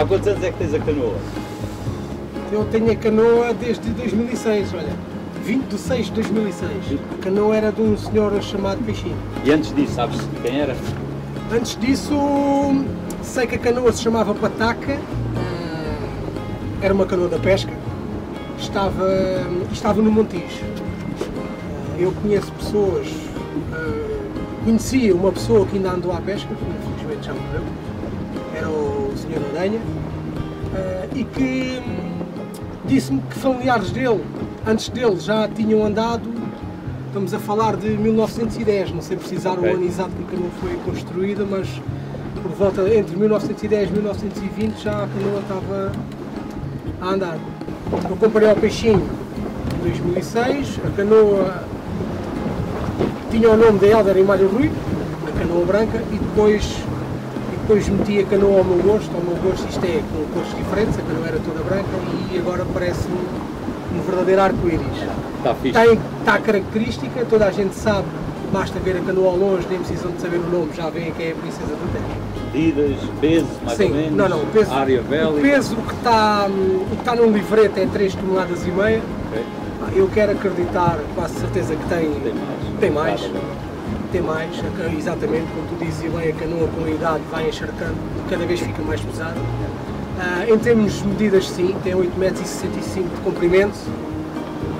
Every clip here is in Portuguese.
Há quantos anos é que tens a canoa? Eu tenho a canoa desde 2006, olha. 20 de 6 de 2006. A canoa era de um senhor chamado Peixinho. E antes disso, sabes quem era? Antes disso, sei que a canoa se chamava Pataca. Era uma canoa da pesca. Estava, estava no Montijo. Eu conheço pessoas, eh, conhecia uma pessoa que ainda andou à pesca, que infelizmente já morreu, era o Sr. Aranha, eh, e que disse-me que familiares dele, antes dele, já tinham andado, estamos a falar de 1910, não sei precisar Ok. o ano exato que a canoa foi construída, mas por volta entre 1910 e 1920 já a canoa estava a andar. Eu comprei ao peixinho em 2006, a canoa tinha o nome de Helder e Mário Rui, a canoa branca, e depois, depois meti a canoa ao meu gosto, ao meu gosto isto é com cores diferentes, a canoa era toda branca e agora parece um, um verdadeiro arco-íris. Está fixe. Tem, está característica, toda a gente sabe, basta ver a canoa ao longe, nem precisam de saber o nome, já veem que é a princesa da terra. Medidas, peso, mais Sim, ou menos. não, não, o peso, Área o vélica. peso que está, o que está num livrete é 3 toneladas e meia. Ok. Eu quero acreditar, quase certeza que tem, Tem mais. tem mais, Tem mais, exatamente como tu dizes bem, a canoa com a idade vai encharcando, cada vez fica mais pesada. Ah, em termos de medidas sim, tem 8,65 m de comprimento,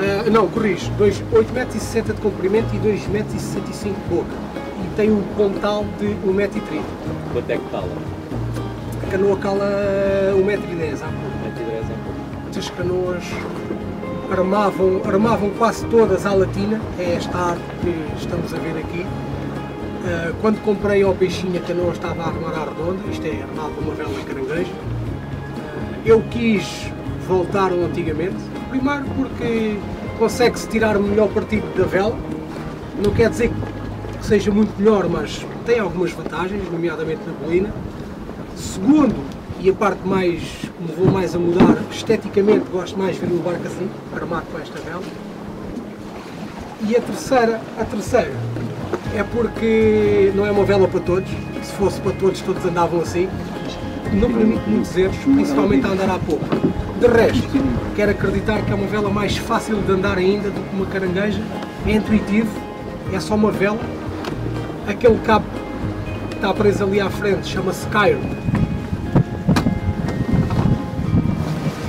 Ah, não, corrijo, 8,60 m de comprimento e 2,65 m de boca. E tem um pontal de 1,30m. Quanto é que cala? A canoa cala 1,10m há pouco. 110 é pouco. Muitas canoas armavam, armavam quase todas à latina, é esta arte que estamos a ver aqui. Ah, quando comprei ao peixinho a canoa estava a armar à redonda, isto é, armava uma vela em caranguejo. Ah, eu quis voltar ao antigamente, primeiro porque consegue-se tirar o melhor partido da vela, não quer dizer que seja muito melhor, mas tem algumas vantagens, nomeadamente na bolina. Segundo, e a parte mais que me vou mais a mudar, esteticamente gosto mais de ver o barco assim, armado com esta vela. E a terceira, a terceira é porque não é uma vela para todos, se fosse para todos, todos andavam assim. Não permite muitos erros, principalmente a andar a pouco. De resto, quero acreditar que é uma vela mais fácil de andar ainda do que uma carangueja, é intuitivo, é só uma vela. Aquele cabo que está preso ali à frente chama-se Cairo,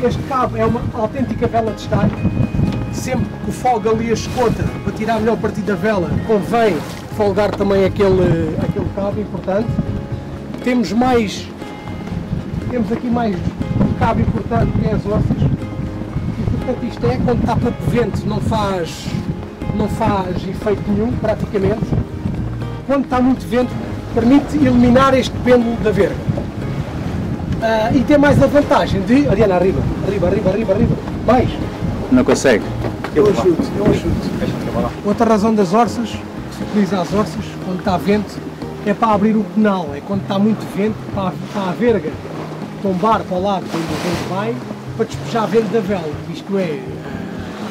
Este cabo é uma autêntica vela de estar. Sempre que folga ali a escota para tirar melhor partido da vela, convém folgar também aquele, aquele cabo importante. Temos mais, temos aqui mais um cabo importante que é as orças. E portanto isto é, quando está pouco vento não faz, não faz efeito nenhum praticamente. Quando está muito vento permite eliminar este pêndulo da verga. Ah, e tem mais a vantagem de. Ariana, arriba, arriba, arriba, arriba, arriba. Mais. Não consegue? Eu ajudo, eu ajudo. Outra razão das orças, que se utiliza as orças, quando está vento, é para abrir o penal. É quando está muito vento, para, para a verga tombar para o lado quando o vento vai, para despejar vento da vela. Isto é,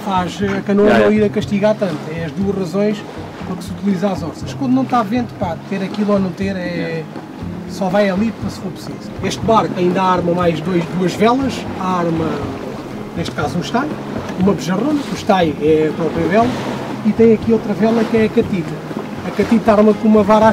faz a canoa não ir a castigar tanto. É as duas razões para que se utiliza as orças. Quando não está vento, pá, ter aquilo ou não ter é. Só vai ali para se for preciso. Este barco ainda arma mais dois, duas velas, arma, neste caso um estai, uma bejarrona, o estai é a própria vela, e tem aqui outra vela que é a catita. A catita arma com uma vara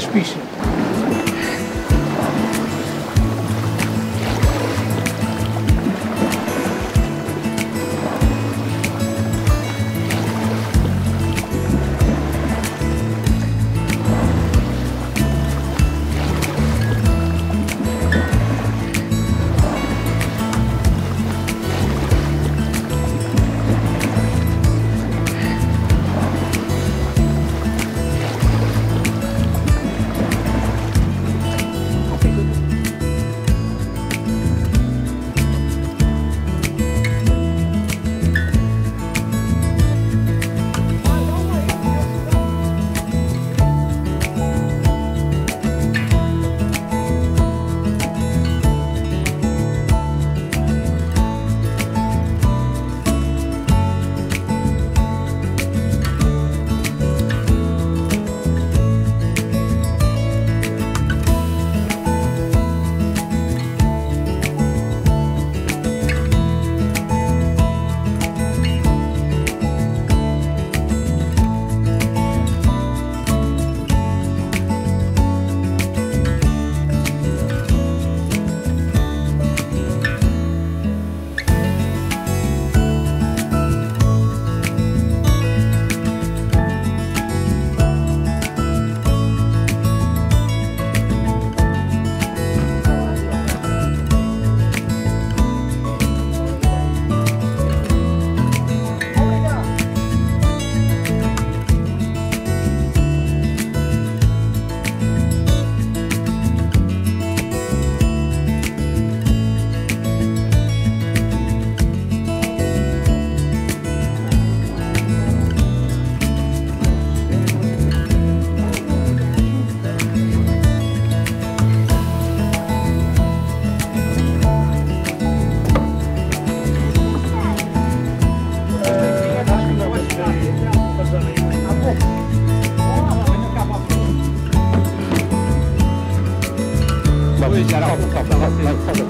calma, calma, calma, calma.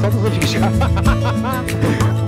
Só nos antigos.